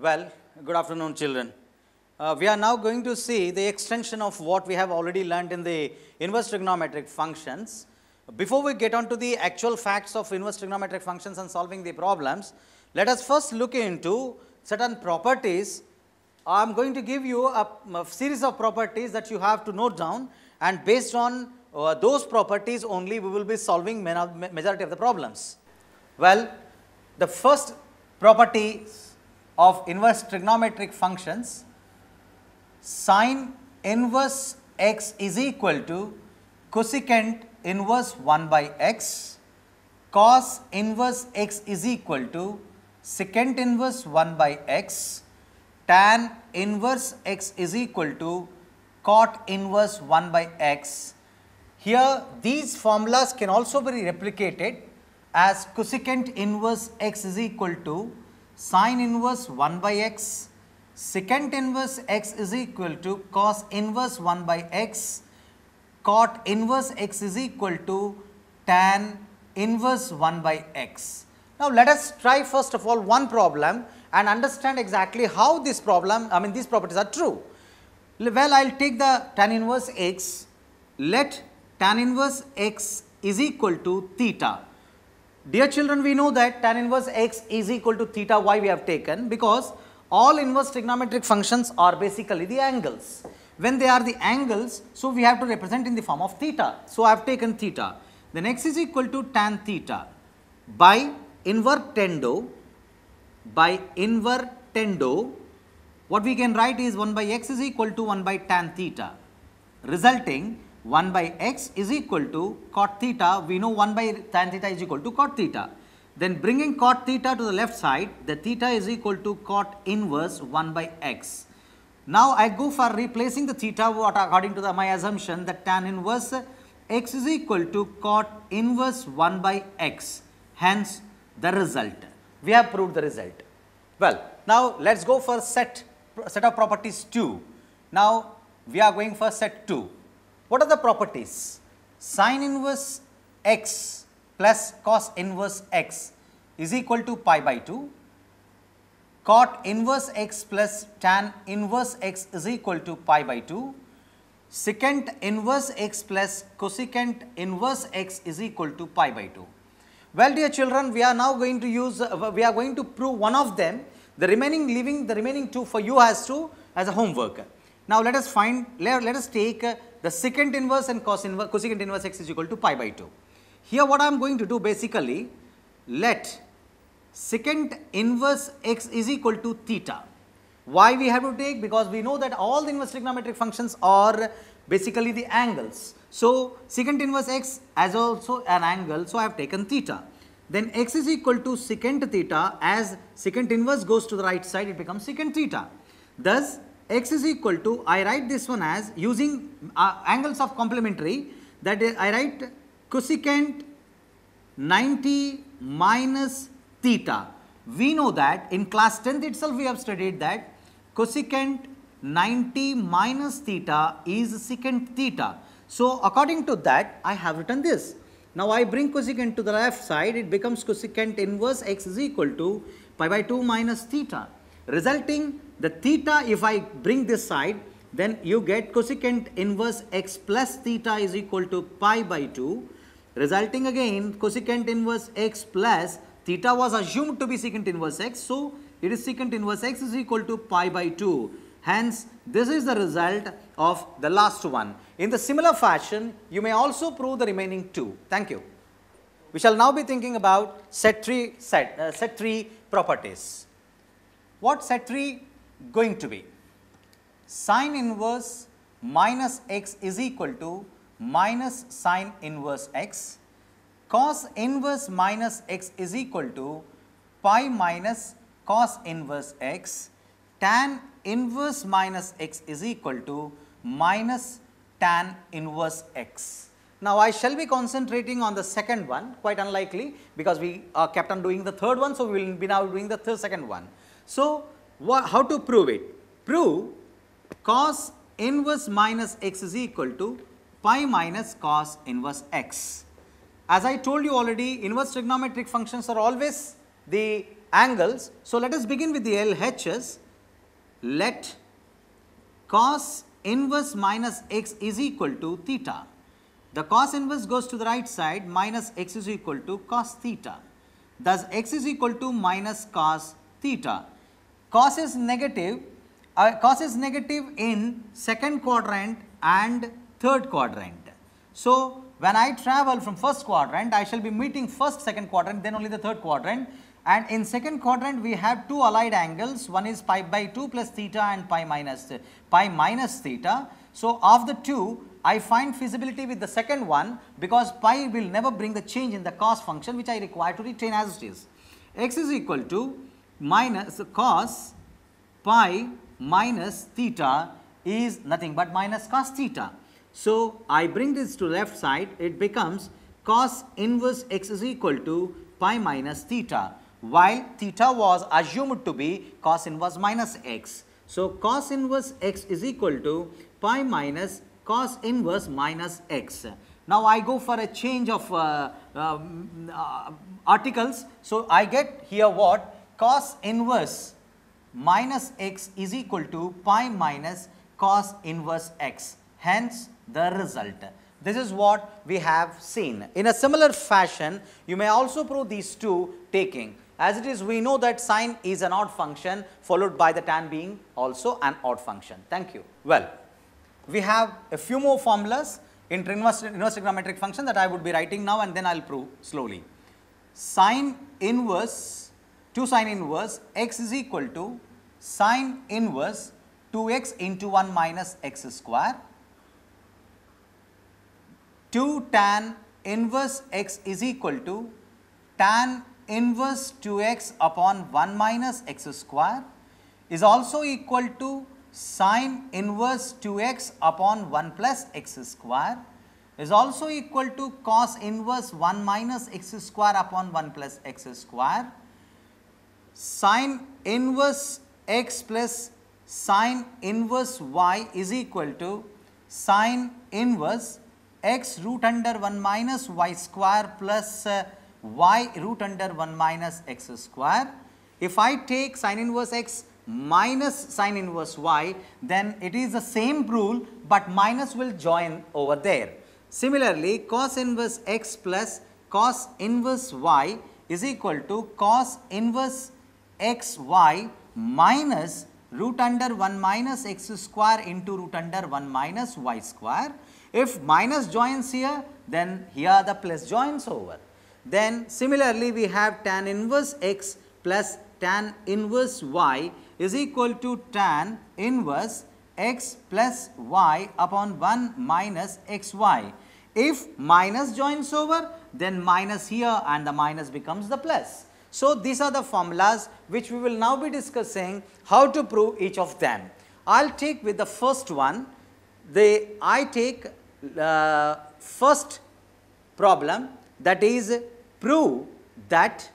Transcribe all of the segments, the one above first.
Well, good afternoon children. Uh, we are now going to see the extension of what we have already learned in the inverse trigonometric functions. Before we get on to the actual facts of inverse trigonometric functions and solving the problems, let us first look into certain properties. I am going to give you a, a series of properties that you have to note down and based on uh, those properties only we will be solving majority of the problems. Well, the first property of inverse trigonometric functions sine inverse x is equal to cosecant inverse 1 by x, cos inverse x is equal to secant inverse 1 by x, tan inverse x is equal to cot inverse 1 by x. Here these formulas can also be replicated as cosecant inverse x is equal to sine inverse 1 by x, secant inverse x is equal to cos inverse 1 by x, cot inverse x is equal to tan inverse 1 by x. Now, let us try first of all one problem and understand exactly how this problem, I mean these properties are true. Well, I will take the tan inverse x, let tan inverse x is equal to theta. Dear children, we know that tan inverse x is equal to theta, y we have taken? Because all inverse trigonometric functions are basically the angles. When they are the angles, so we have to represent in the form of theta. So, I have taken theta. Then x is equal to tan theta by invertendo, by invertendo, what we can write is 1 by x is equal to 1 by tan theta, resulting 1 by x is equal to cot theta, we know 1 by tan theta is equal to cot theta. Then bringing cot theta to the left side, the theta is equal to cot inverse 1 by x. Now, I go for replacing the theta what according to the, my assumption that tan inverse x is equal to cot inverse 1 by x. Hence, the result. We have proved the result. Well, now let us go for set, set of properties 2. Now, we are going for set 2. What are the properties? Sine inverse x plus cos inverse x is equal to pi by 2. Cot inverse x plus tan inverse x is equal to pi by 2. Secant inverse x plus cosecant inverse x is equal to pi by 2. Well, dear children, we are now going to use, uh, we are going to prove one of them, the remaining leaving the remaining two for you as to as a homework. Now, let us find, let, let us take uh, the secant inverse and cos inverse, cosecant inverse x is equal to pi by 2. Here what I am going to do basically, let secant inverse x is equal to theta. Why we have to take? Because we know that all the inverse trigonometric functions are basically the angles. So, secant inverse x as also an angle, so I have taken theta. Then x is equal to secant theta as secant inverse goes to the right side, it becomes secant theta. Thus, x is equal to, I write this one as using uh, angles of complementary that is, I write cosecant 90 minus theta. We know that in class 10th itself we have studied that cosecant 90 minus theta is secant theta. So, according to that I have written this. Now, I bring cosecant to the left side it becomes cosecant inverse x is equal to pi by 2 minus theta resulting the theta if I bring this side then you get cosecant inverse x plus theta is equal to pi by 2 resulting again cosecant inverse x plus theta was assumed to be secant inverse x. So, it is secant inverse x is equal to pi by 2. Hence, this is the result of the last one. In the similar fashion, you may also prove the remaining two. Thank you. We shall now be thinking about set 3 set, uh, set 3 properties. What set 3 going to be? Sine inverse minus x is equal to minus sine inverse x, cos inverse minus x is equal to pi minus cos inverse x, tan inverse minus x is equal to minus tan inverse x. Now, I shall be concentrating on the second one quite unlikely because we are kept on doing the third one. So, we will be now doing the third second one. So, how to prove it? Prove cos inverse minus x is equal to pi minus cos inverse x. As I told you already, inverse trigonometric functions are always the angles. So, let us begin with the LHS. Let cos inverse minus x is equal to theta. The cos inverse goes to the right side minus x is equal to cos theta. Thus, x is equal to minus cos theta. Cos is negative, uh, cos is negative in second quadrant and third quadrant. So, when I travel from first quadrant, I shall be meeting first, second quadrant, then only the third quadrant. And in second quadrant, we have two allied angles. One is pi by 2 plus theta and pi minus pi minus theta. So, of the two, I find feasibility with the second one because pi will never bring the change in the cos function which I require to retain as it is. x is equal to minus cos pi minus theta is nothing but minus cos theta. So, I bring this to left side it becomes cos inverse x is equal to pi minus theta while theta was assumed to be cos inverse minus x. So, cos inverse x is equal to pi minus cos inverse minus x. Now, I go for a change of uh, um, uh, articles. So, I get here what cos inverse minus x is equal to pi minus cos inverse x. Hence, the result. This is what we have seen. In a similar fashion, you may also prove these two taking. As it is, we know that sine is an odd function followed by the tan being also an odd function. Thank you. Well, we have a few more formulas in inverse, trigonometric function that I would be writing now and then I will prove slowly. Sine inverse 2 sine inverse x is equal to sine inverse 2x into 1 minus x square 2 tan inverse x is equal to tan inverse 2x upon 1 minus x square is also equal to sine inverse 2x upon 1 plus x square is also equal to cos inverse 1 minus x square upon 1 plus x square. Sine inverse x plus sine inverse y is equal to sine inverse x root under 1 minus y square plus uh, y root under 1 minus x square. If I take sine inverse x minus sine inverse y, then it is the same rule, but minus will join over there. Similarly, cos inverse x plus cos inverse y is equal to cos inverse x y minus root under 1 minus x square into root under 1 minus y square. If minus joins here, then here the plus joins over. Then similarly, we have tan inverse x plus tan inverse y is equal to tan inverse x plus y upon 1 minus xy. If minus joins over, then minus here and the minus becomes the plus. So, these are the formulas which we will now be discussing how to prove each of them. I will take with the first one, the I take uh, first problem that is prove that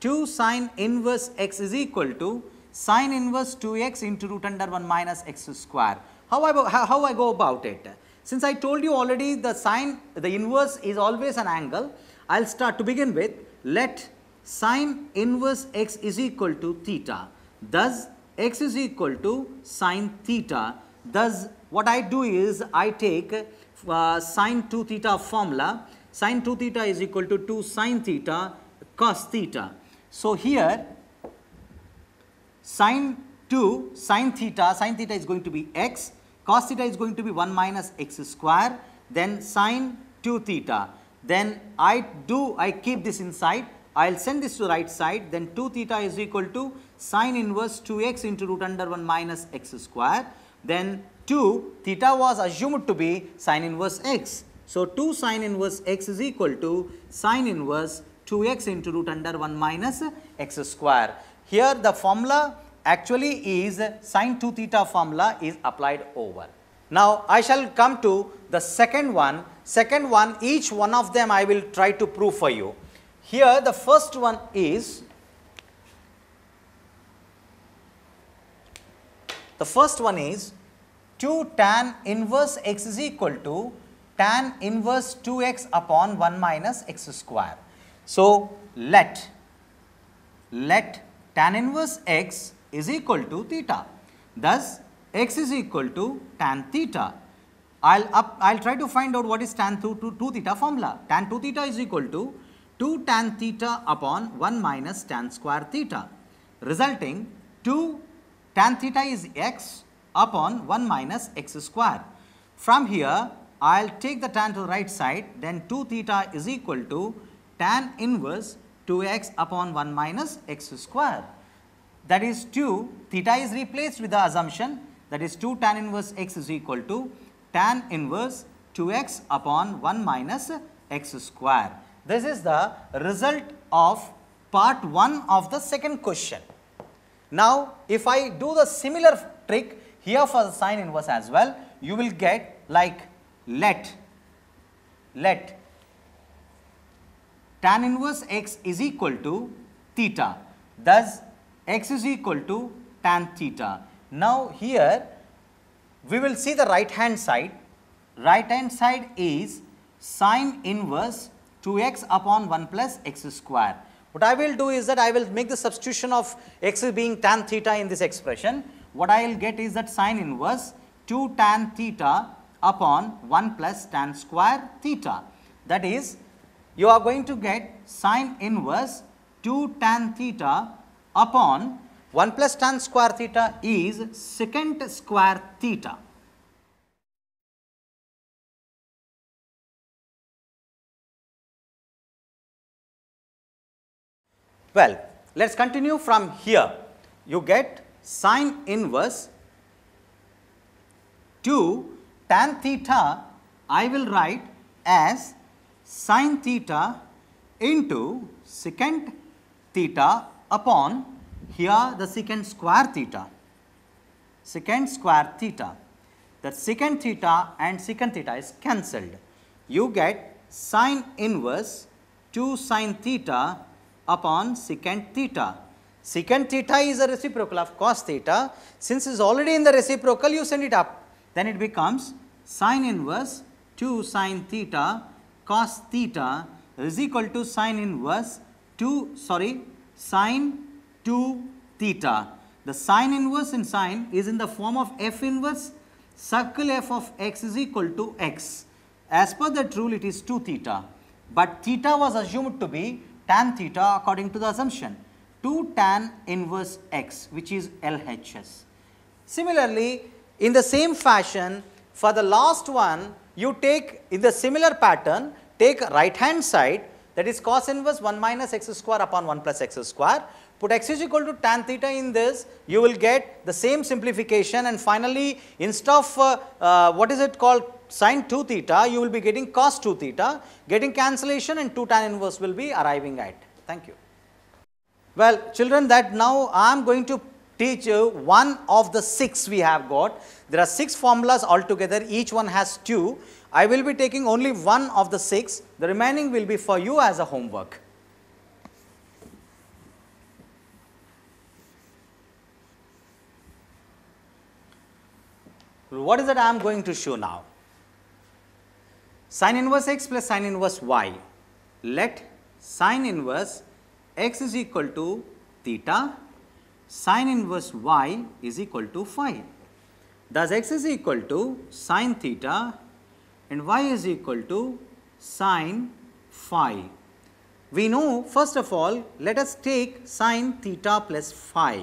2 sine inverse x is equal to sine inverse 2x into root under 1 minus x square. How I, how, how I go about it? Since I told you already the sine, the inverse is always an angle, I will start to begin with, let sine inverse x is equal to theta. Thus, x is equal to sine theta. Thus, what I do is I take uh, sine 2 theta formula. Sine 2 theta is equal to 2 sine theta cos theta. So, here sine 2 sine theta, sine theta is going to be x, cos theta is going to be 1 minus x square, then sine 2 theta. Then I do, I keep this inside, I will send this to the right side, then 2 theta is equal to sine inverse 2x into root under 1 minus x square. Then 2 theta was assumed to be sine inverse x. So, 2 sine inverse x is equal to sine inverse 2x into root under 1 minus x square. Here the formula actually is sine 2 theta formula is applied over. Now, I shall come to the second one. Second one, each one of them I will try to prove for you. Here the first one is, the first one is 2 tan inverse x is equal to tan inverse 2x upon 1 minus x square. So, let let tan inverse x is equal to theta. Thus, x is equal to tan theta. I'll up, I'll try to find out what is tan 2, 2, 2 theta formula. Tan 2 theta is equal to 2 tan theta upon 1 minus tan square theta, resulting 2 tan theta is x upon 1 minus x square. From here, I'll take the tan to the right side, then 2 theta is equal to tan inverse 2x upon 1 minus x square. That is 2, theta is replaced with the assumption that is 2 tan inverse x is equal to tan inverse 2x upon 1 minus x square. This is the result of part 1 of the second question. Now, if I do the similar trick here for the sine inverse as well, you will get like let, let tan inverse x is equal to theta. Thus, x is equal to tan theta. Now, here we will see the right hand side. Right hand side is sine inverse 2x upon 1 plus x square. What I will do is that I will make the substitution of x being tan theta in this expression. What I will get is that sine inverse 2 tan theta upon 1 plus tan square theta. That is, you are going to get sine inverse 2 tan theta upon 1 plus tan square theta is secant square theta. Well, let us continue from here. You get sine inverse 2 tan theta I will write as sine theta into secant theta upon here the secant square theta, secant square theta. The secant theta and secant theta is cancelled. You get sine inverse 2 sine theta upon secant theta. Secant theta is a reciprocal of cos theta. Since it is already in the reciprocal, you send it up. Then it becomes sine inverse 2 sine theta cos theta is equal to sine inverse 2 sorry sine 2 theta. The sine inverse in sine is in the form of f inverse circle f of x is equal to x. As per that rule it is 2 theta, but theta was assumed to be tan theta according to the assumption 2 tan inverse x which is LHS. Similarly, in the same fashion for the last one you take in the similar pattern take right hand side that is cos inverse 1 minus x square upon 1 plus x square. Put x is equal to tan theta in this, you will get the same simplification and finally, instead of uh, uh, what is it called sine 2 theta, you will be getting cos 2 theta, getting cancellation and 2 tan inverse will be arriving at. Thank you. Well, children that now I am going to teach you one of the six we have got. There are six formulas altogether, each one has two. I will be taking only one of the six, the remaining will be for you as a homework. What is that I am going to show now? Sine inverse x plus sine inverse y. Let sine inverse x is equal to theta, sine inverse y is equal to phi. Thus, x is equal to sine theta and y is equal to sine phi. We know first of all, let us take sine theta plus phi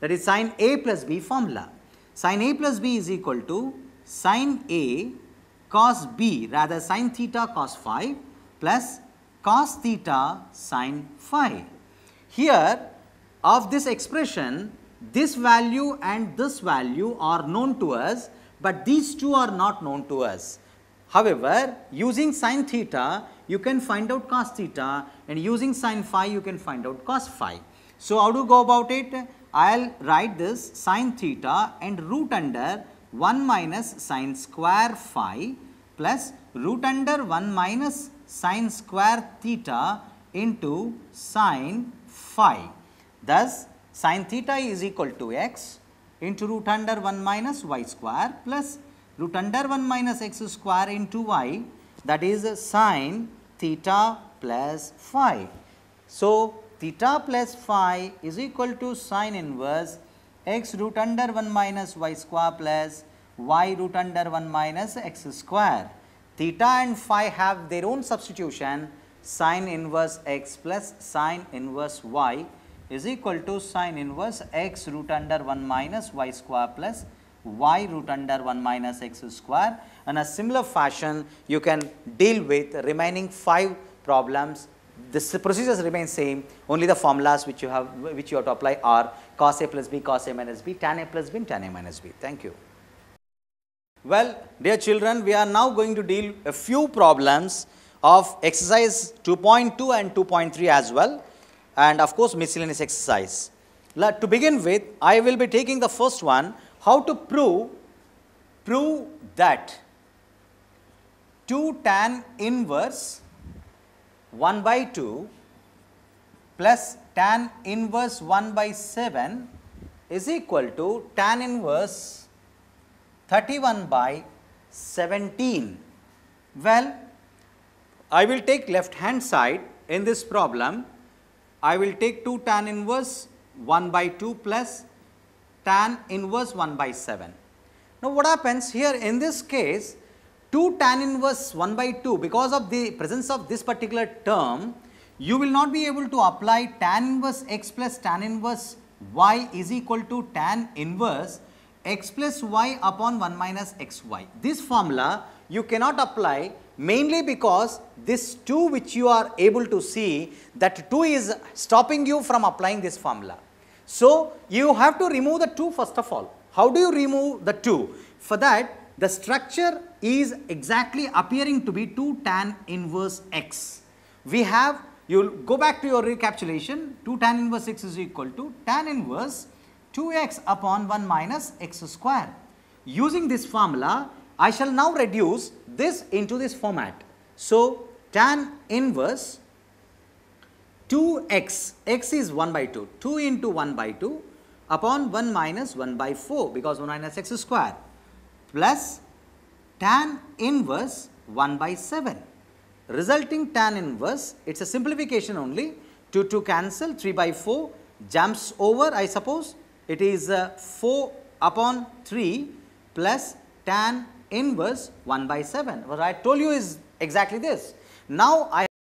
that is sine A plus B formula. Sine A plus B is equal to sine A cos B rather sine theta cos phi plus cos theta sine phi. Here of this expression this value and this value are known to us, but these two are not known to us. However, using sine theta, you can find out cos theta and using sine phi, you can find out cos phi. So, how to go about it? I will write this sine theta and root under 1 minus sine square phi plus root under 1 minus sine square theta into sine phi. Thus, sine theta is equal to x into root under 1 minus y square plus root under 1 minus x square into y that is sine theta plus phi. So, theta plus phi is equal to sine inverse x root under 1 minus y square plus y root under 1 minus x square. Theta and phi have their own substitution sine inverse x plus sine inverse y is equal to sine inverse x root under 1 minus y square plus y root under 1 minus x square. In a similar fashion, you can deal with remaining 5 problems. The procedures remain same, only the formulas which you have which you have to apply are cos a plus b, cos a minus b, tan a plus b, tan a minus b. Thank you. Well, dear children, we are now going to deal a few problems of exercise 2.2 and 2.3 as well and of course miscellaneous exercise. To begin with, I will be taking the first one, how to prove, prove that 2 tan inverse 1 by 2 plus tan inverse 1 by 7 is equal to tan inverse 31 by 17. Well, I will take left hand side in this problem. I will take 2 tan inverse 1 by 2 plus tan inverse 1 by 7. Now, what happens here in this case 2 tan inverse 1 by 2 because of the presence of this particular term you will not be able to apply tan inverse x plus tan inverse y is equal to tan inverse x plus y upon 1 minus xy. This formula you cannot apply mainly because this 2 which you are able to see that 2 is stopping you from applying this formula. So, you have to remove the 2 first of all. How do you remove the 2? For that the structure is exactly appearing to be 2 tan inverse x. We have you will go back to your recapitulation 2 tan inverse x is equal to tan inverse 2x upon 1 minus x square. Using this formula I shall now reduce this into this format. So, tan inverse 2x, x is 1 by 2, 2 into 1 by 2 upon 1 minus 1 by 4 because 1 minus x square plus tan inverse 1 by 7 resulting tan inverse it is a simplification only 2 to cancel 3 by 4 jumps over I suppose it is uh, 4 upon 3 plus tan inverse 1 by 7. What I told you is exactly this. Now, I